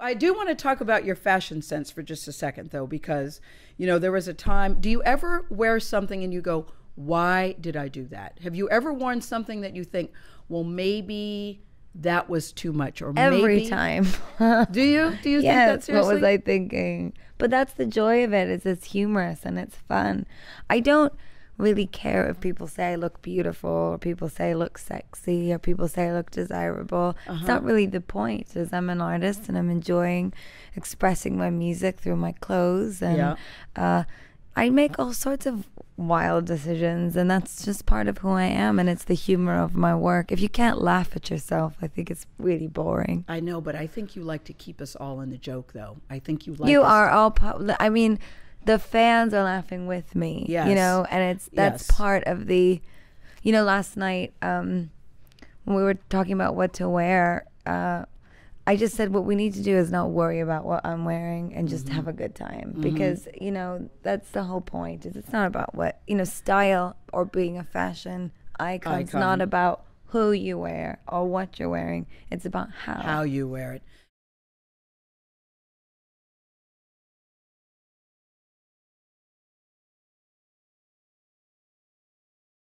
I do want to talk about your fashion sense for just a second, though, because you know there was a time. Do you ever wear something and you go, "Why did I do that?" Have you ever worn something that you think, "Well, maybe that was too much," or Every maybe, time. Do you? Do you think that yes. What seriously? was I thinking? But that's the joy of it. Is it's humorous and it's fun. I don't really care if people say I look beautiful or people say I look sexy or people say I look desirable. It's Uh-huh. not really the point. Is I'm an artist and I'm enjoying expressing my music through my clothes and Yeah. uh, I make all sorts of wild decisions and that's just part of who I am and it's the humor of my work. If you can't laugh at yourself, I think it's really boring. I know, but I think you like to keep us all in the joke, though. I think you like you us- are all pu- i mean the fans are laughing with me Yes. you know and it's that's Yes. part of the you know last night um when we were talking about what to wear uh I just said what we need to do is not worry about what I'm wearing and just Mm-hmm. have a good time because you know that's the whole point. Is it's not about what you know style or being a fashion icon. It's not about who you wear or what you're wearing. It's about how. how you wear it.